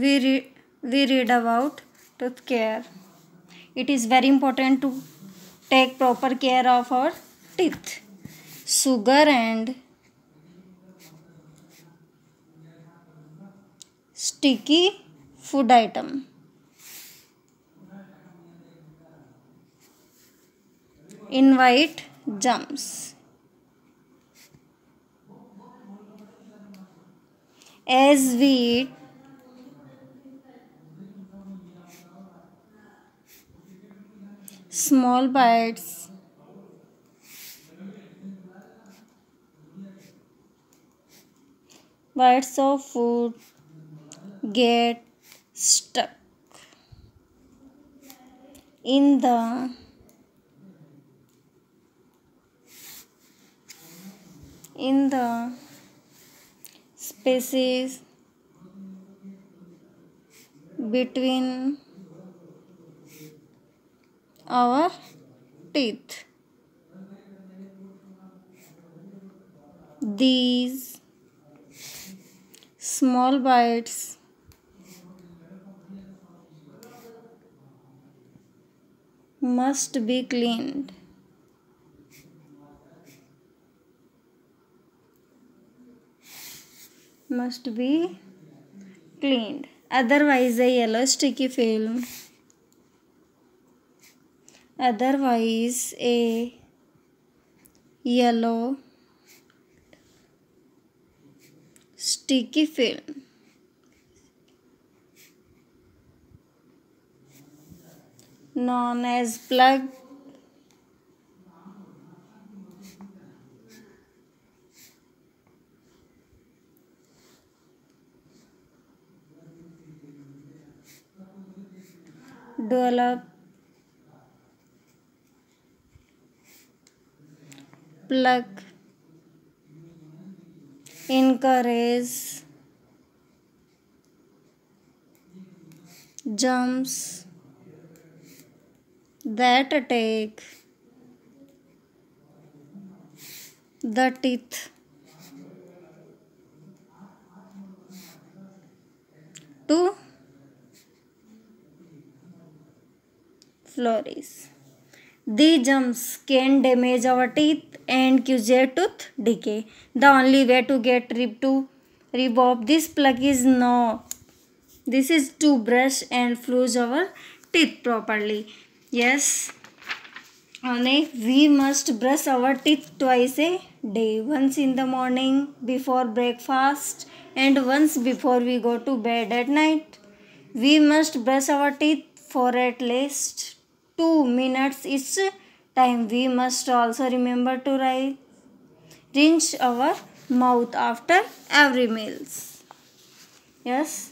we read, we read about tooth care. It is very important to take proper care of our teeth. Sugar and sticky food item. Invite germs. As we eat small bites. Bites of food get stuck in the in the spaces between our teeth. These small bites must be cleaned. Must be cleaned. Otherwise, a yellow sticky film otherwise a yellow sticky film known as plug develop plug encourage germs that attack the teeth to flourish. These germs can damage our teeth and cause tooth decay. The only way to get rid to remove this plaque is no. This is to brush and floss our teeth properly. Yes. Only we must brush our teeth twice a day. Once in the morning before breakfast and once before we go to bed at night. We must brush our teeth for at least 2 minutes each time. We must also remember to rinse our mouth after every meals. Yes.